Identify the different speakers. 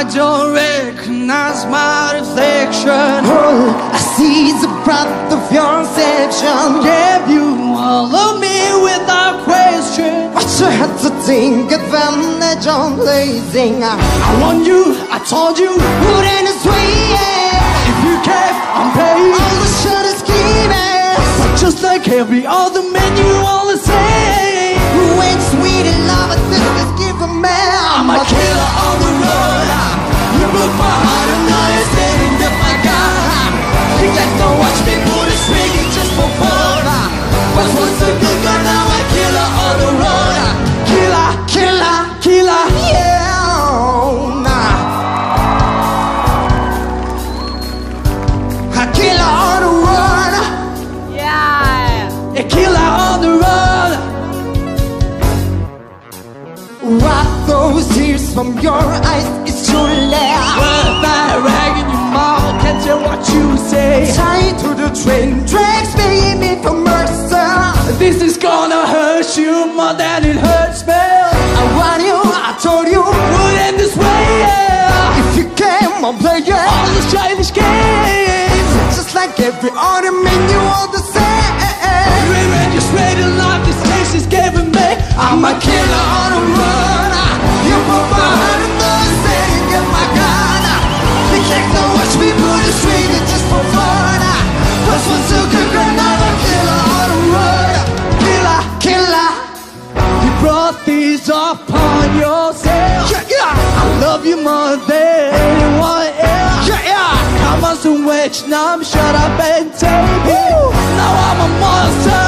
Speaker 1: I don't recognize my reflection.
Speaker 2: All I see the breath of your inception.
Speaker 1: Gave you all of me without question.
Speaker 2: What you had to think advantage on blazing. I
Speaker 1: I want you, I told you.
Speaker 2: wouldn't sway.
Speaker 1: If you care, I'm paying.
Speaker 2: All the shit is.
Speaker 1: But just like every other man, you all the same. Killer on the run.
Speaker 2: Yeah. A killer on the
Speaker 1: road.
Speaker 2: Wipe those tears from your eyes. It's too late.
Speaker 1: That rag in your mouth, can't you what you say?
Speaker 2: Tied to the train tracks, baby, for mercy.
Speaker 1: This is gonna hurt you more than it hurts me.
Speaker 2: Like every other man, you all the same.
Speaker 1: Is ready, life this taste is giving me. I'm a killer on the run.
Speaker 2: You put my heart in the sand, get my gun. You can't go watch me put straight in just for fun. Plus one so good, girl, I'm a killer on the run.
Speaker 1: Killer,
Speaker 2: Killer,
Speaker 1: you brought these upon yourself.
Speaker 2: yeah, yeah,
Speaker 1: I love you more Some now I'm shut up and take it. Now I'm a monster,